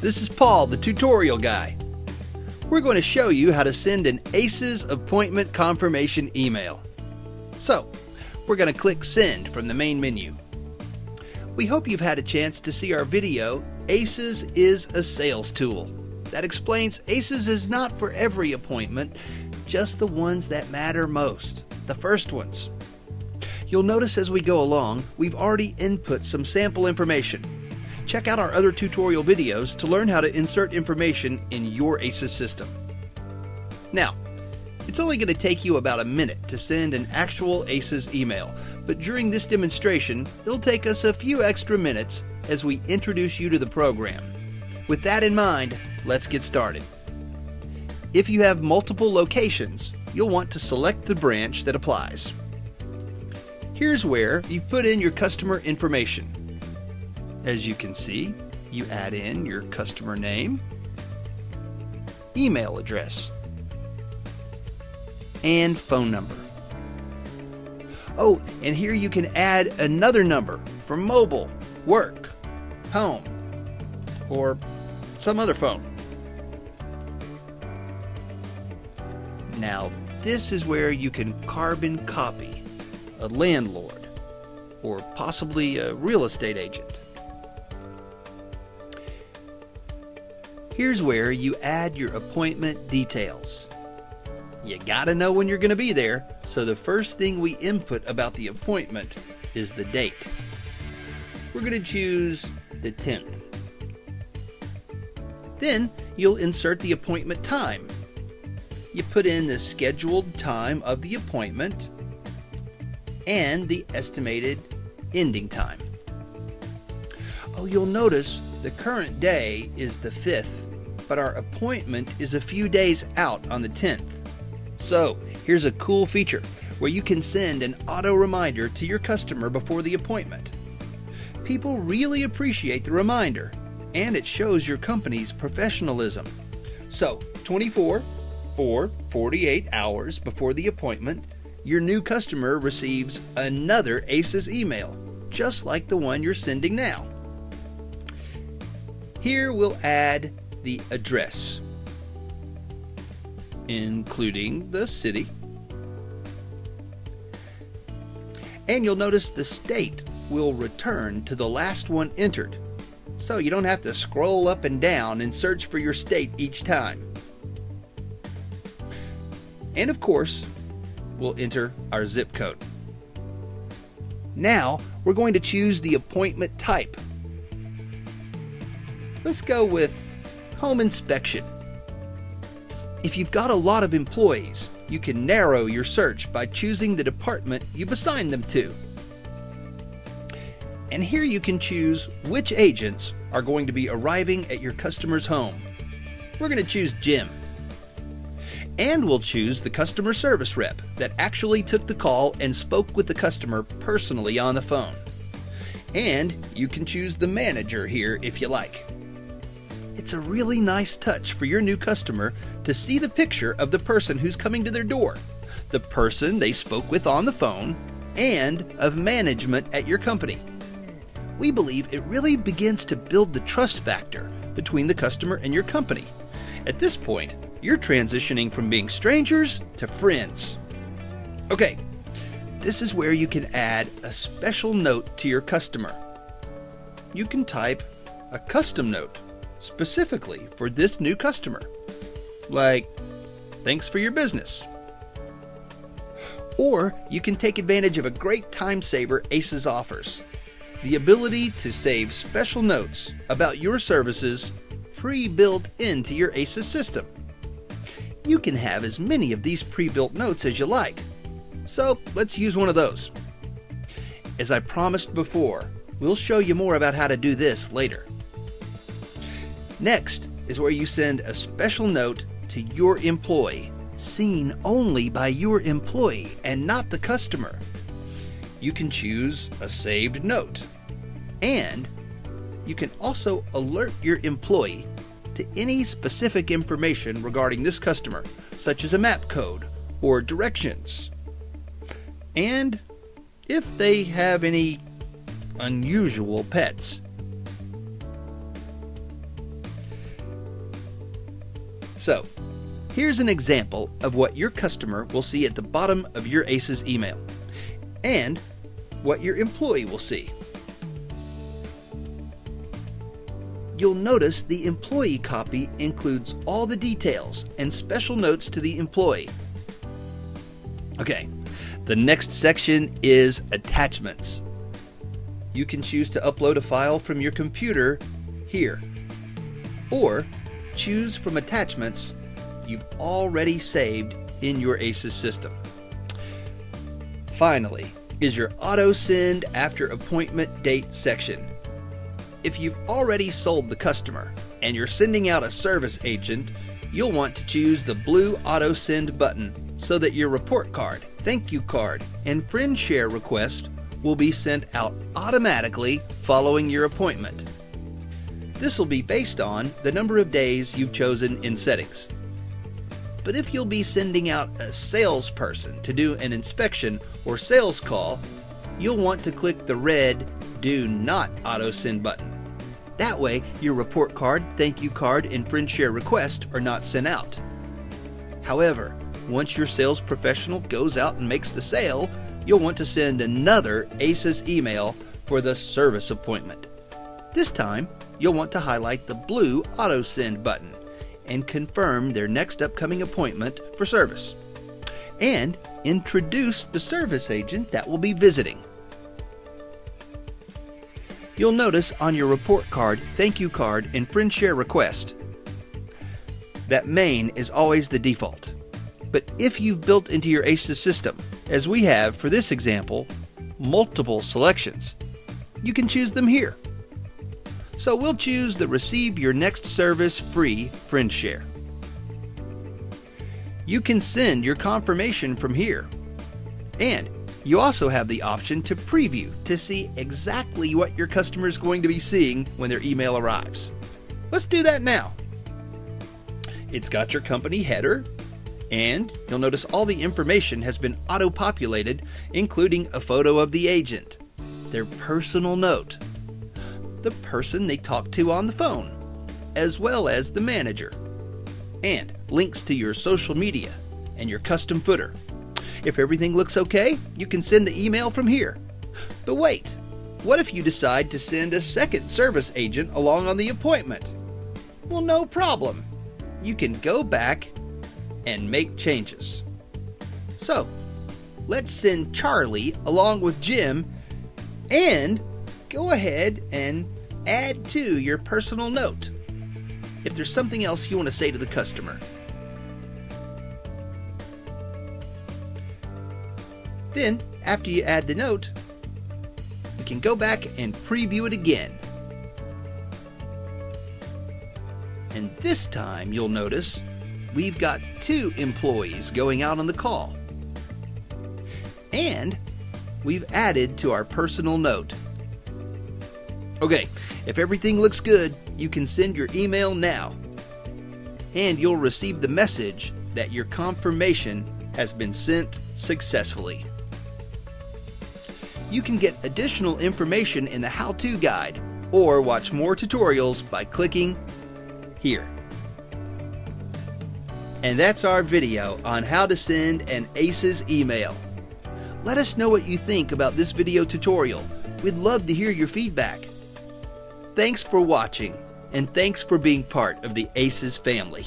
This is Paul, the tutorial guy. We're going to show you how to send an ACES appointment confirmation email. So, we're going to click Send from the main menu. We hope you've had a chance to see our video, ACES is a sales tool. That explains ACES is not for every appointment, just the ones that matter most, the first ones. You'll notice as we go along, we've already input some sample information. Check out our other tutorial videos to learn how to insert information in your ACES system. Now, it's only going to take you about a minute to send an actual ACES email, but during this demonstration, it'll take us a few extra minutes as we introduce you to the program. With that in mind, let's get started. If you have multiple locations, you'll want to select the branch that applies. Here's where you put in your customer information. As you can see, you add in your customer name, email address, and phone number. Oh, and here you can add another number for mobile, work, home, or some other phone. Now, this is where you can carbon copy a landlord, or possibly a real estate agent. Here's where you add your appointment details. You gotta know when you're gonna be there, so the first thing we input about the appointment is the date. We're gonna choose the 10th. Then you'll insert the appointment time. You put in the scheduled time of the appointment and the estimated ending time. Oh, you'll notice the current day is the 5th, but our appointment is a few days out on the 10th. So, here's a cool feature where you can send an auto reminder to your customer before the appointment. People really appreciate the reminder, and it shows your company's professionalism. So, 24 or 48 hours before the appointment, your new customer receives another ACES email, just like the one you're sending now. Here we'll add the address, including the city. And you'll notice the state will return to the last one entered, so you don't have to scroll up and down and search for your state each time. And of course, we'll enter our zip code. Now, we're going to choose the appointment type. Let's go with home inspection. If you've got a lot of employees, you can narrow your search by choosing the department you've assigned them to. And here you can choose which agents are going to be arriving at your customer's home. We're going to choose Jim and we'll choose the customer service rep that actually took the call and spoke with the customer personally on the phone. And you can choose the manager here if you like. It's a really nice touch for your new customer to see the picture of the person who's coming to their door, the person they spoke with on the phone, and of management at your company. We believe it really begins to build the trust factor between the customer and your company. At this point, you're transitioning from being strangers to friends. Okay, this is where you can add a special note to your customer. You can type a custom note specifically for this new customer, like, thanks for your business. Or you can take advantage of a great time saver ACES offers the ability to save special notes about your services pre built into your ACES system you can have as many of these pre-built notes as you like. So let's use one of those. As I promised before, we'll show you more about how to do this later. Next is where you send a special note to your employee, seen only by your employee and not the customer. You can choose a saved note, and you can also alert your employee to any specific information regarding this customer, such as a map code or directions. And if they have any unusual pets. So, here's an example of what your customer will see at the bottom of your ACES email and what your employee will see. You'll notice the employee copy includes all the details and special notes to the employee. Okay, the next section is attachments. You can choose to upload a file from your computer here, or choose from attachments you've already saved in your ACES system. Finally, is your auto send after appointment date section. If you've already sold the customer and you're sending out a service agent, you'll want to choose the blue auto send button so that your report card, thank you card, and friend share request will be sent out automatically following your appointment. This will be based on the number of days you've chosen in settings. But if you'll be sending out a salesperson to do an inspection or sales call, you'll want to click the red Do Not Auto Send button. That way, your report card, thank you card, and friend share request are not sent out. However, once your sales professional goes out and makes the sale, you'll want to send another ACES email for the service appointment. This time, you'll want to highlight the blue Auto Send button and confirm their next upcoming appointment for service. And introduce the service agent that will be visiting. You'll notice on your report card, thank you card, and friend share request that main is always the default. But if you've built into your ACES system, as we have for this example, multiple selections, you can choose them here. So we'll choose the Receive Your Next Service Free Friend Share. You can send your confirmation from here. And you also have the option to preview to see exactly what your customer is going to be seeing when their email arrives. Let's do that now. It's got your company header, and you'll notice all the information has been auto populated, including a photo of the agent, their personal note, the person they talk to on the phone, as well as the manager, and links to your social media and your custom footer. If everything looks okay, you can send the email from here. But wait, what if you decide to send a second service agent along on the appointment? Well, no problem. You can go back and make changes. So, let's send Charlie along with Jim and go ahead and add to your personal note if there's something else you want to say to the customer. Then, after you add the note, you can go back and preview it again. And this time you'll notice we've got two employees going out on the call. And we've added to our personal note. Okay, if everything looks good, you can send your email now. And you'll receive the message that your confirmation has been sent successfully. You can get additional information in the how to guide or watch more tutorials by clicking here. And that's our video on how to send an ACES email. Let us know what you think about this video tutorial. We'd love to hear your feedback. Thanks for watching, and thanks for being part of the ACES family.